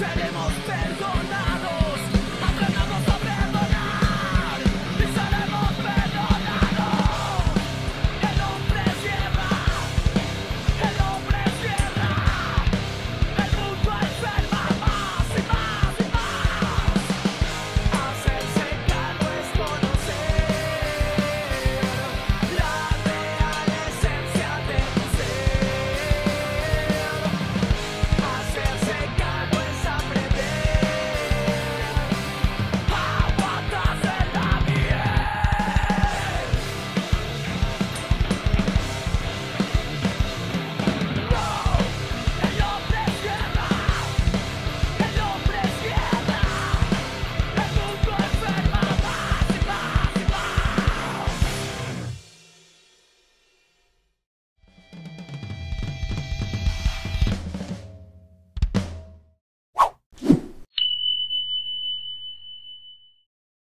Saturday.